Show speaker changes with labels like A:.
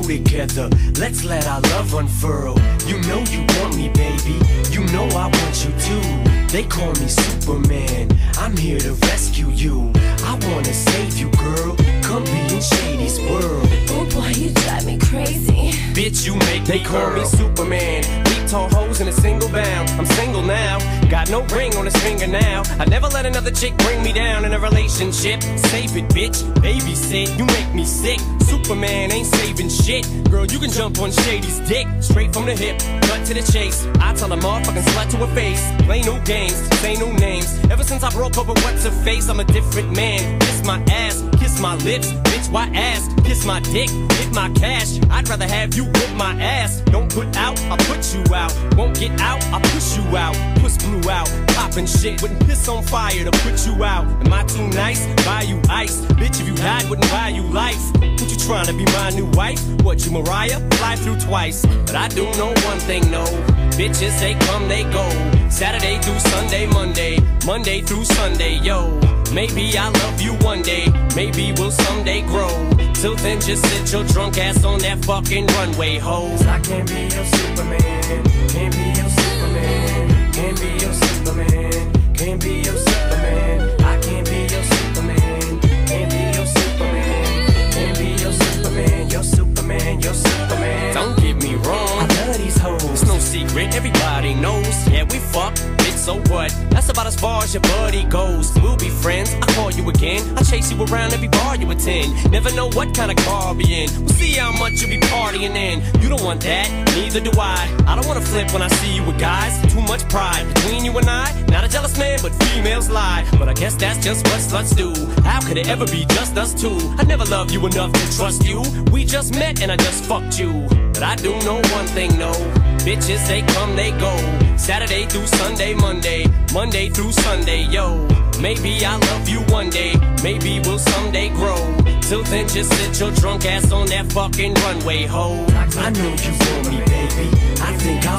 A: grow together. Let's let our love unfurl. You know you want me, baby. You know I want you too. They call me Superman. I'm here to rescue you. I wanna save you, girl. Come be in Shady's world.
B: Oh boy, you drive me crazy.
C: Bitch, you make
A: They
C: me
A: call me
C: girl.
A: Superman.
C: Deep tall hoes in a single bound. I'm single now. Got no ring on his finger now. I never let another chick bring me down in a relationship. Save it, bitch. Babysit. You make me sick. Superman ain't saving shit. Girl, you can jump on Shady's dick. Straight from the hip. Cut to the chase. I tell a motherfucking slut to her face. Play no games. Say no names. Ever since I broke up with what's her face, I'm a different man. Kiss my ass. Kiss my lips. Bitch, why ass? Kiss my dick. Hit my cash. I'd rather have you whip my ass. Don't put out, I'll put you out. Won't get out, I'll push you out. Puss blew out. Poppin' shit. Wouldn't piss on fire to put you out. Am I too nice? Buy you ice. Bitch, if you died, wouldn't buy you life. What you trying to be my new wife? What, you Mariah? Fly through twice. But I do know one thing, no. Bitches, they come, they go. Saturday through Sunday, Monday. Monday through Sunday, yo. Maybe I'll love you one day. Maybe we'll someday grow. Till then, just sit your drunk ass on that fucking runway, ho.
A: I your Superman. Can't be your Superman.
C: Fuck, bitch, so what? That's about as far as your buddy goes. We'll be friends, I call you again. I chase you around every bar you attend. Never know what kind of car I'll be in. We'll see how much you'll be partying in. You don't want that, neither do I. I don't wanna flip when I see you with guys. Too much pride between you and I. Not a jealous man, but females lie. But I guess that's just what sluts do. How could it ever be just us two? I never loved you enough to trust you. We just met and I just fucked you. But I do know one thing, no. Bitches, they come, they go. Saturday through Sunday, Monday. Monday through Sunday, yo. Maybe I'll love you one day. Maybe we'll someday grow. Till then, just sit your drunk ass on that fucking runway, ho.
A: I know you want me, baby. I think I'll